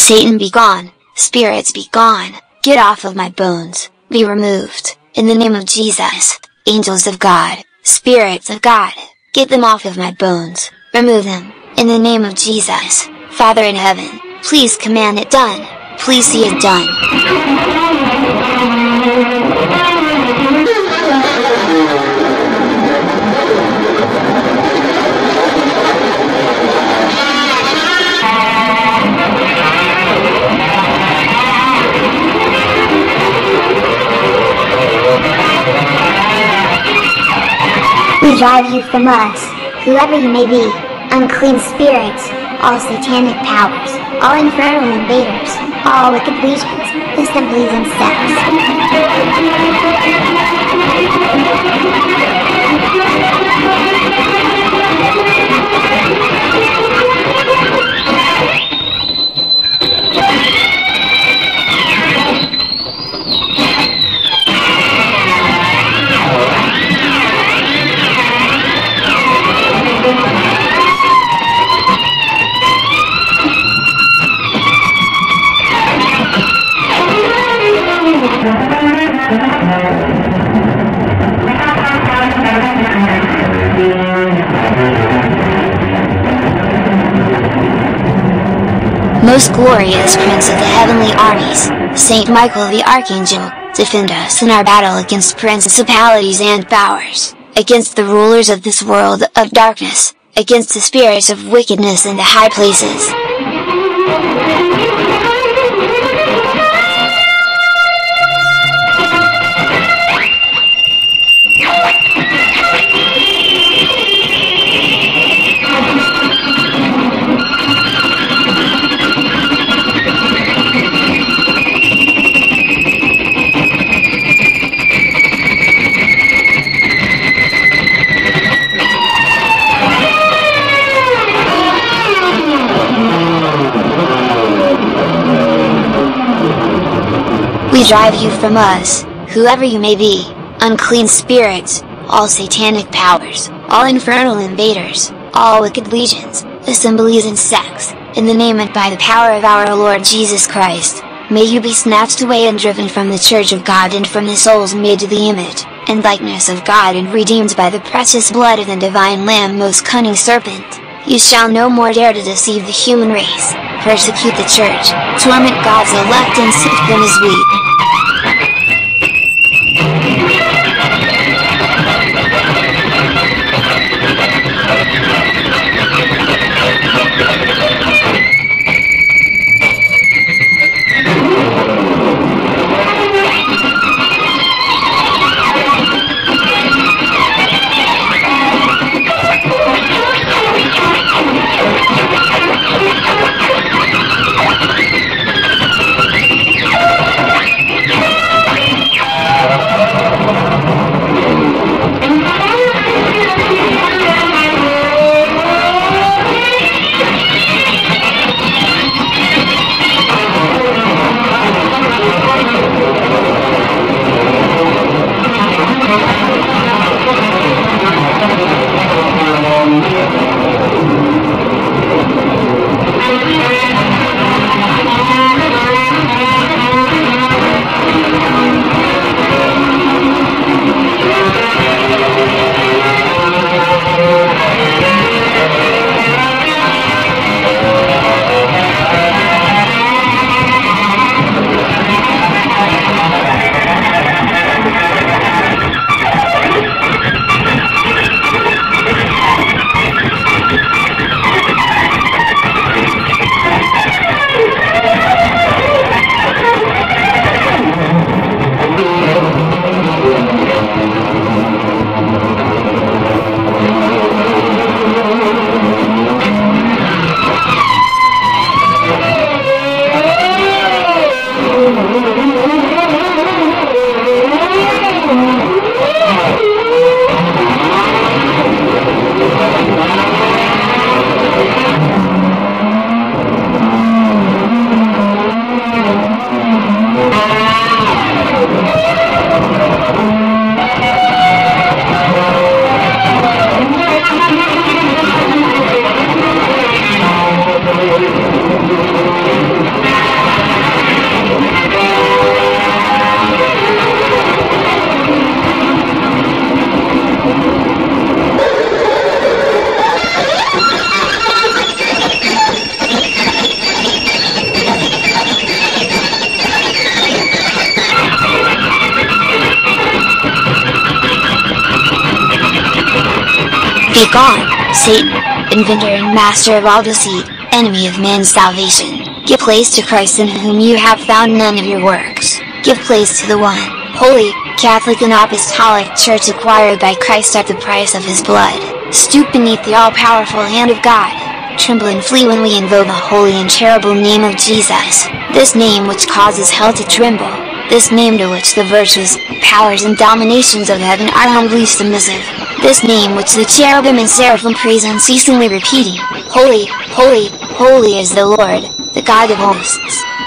Satan be gone, spirits be gone, get off of my bones, be removed, in the name of Jesus, angels of God, spirits of God, get them off of my bones, remove them, in the name of Jesus, Father in heaven, please command it done, please see it done. We drive you from us, whoever you may be, unclean spirits, all satanic powers, all infernal invaders, all wicked legions, assemblies and sects. Most glorious Prince of the heavenly armies, Saint Michael the Archangel, defend us in our battle against principalities and powers, against the rulers of this world of darkness, against the spirits of wickedness in the high places. We drive you from us, whoever you may be, unclean spirits, all satanic powers, all infernal invaders, all wicked legions, assemblies and sects, in the name and by the power of our Lord Jesus Christ, may you be snatched away and driven from the church of God and from the souls made to the image, and likeness of God and redeemed by the precious blood of the divine Lamb most cunning serpent. You shall no more dare to deceive the human race, persecute the church, torment God's elect and sift them as wheat. Be gone, Satan, inventor and master of all deceit, enemy of man's salvation. Give place to Christ in whom you have found none of your works. Give place to the one, holy, Catholic and Apostolic Church acquired by Christ at the price of his blood. Stoop beneath the all-powerful hand of God. Tremble and flee when we invoke the holy and terrible name of Jesus. This name which causes hell to tremble. This name to which the virtues, powers and dominations of heaven are humbly submissive. This name which the cherubim and seraphim praise unceasingly repeating, Holy, holy, holy is the Lord, the God of hosts.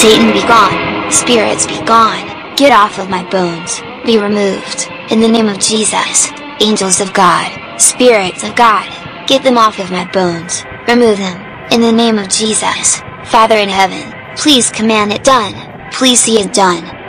Satan be gone, spirits be gone, get off of my bones, be removed, in the name of Jesus, angels of God, spirits of God, get them off of my bones, remove them, in the name of Jesus, Father in heaven, please command it done, please see it done.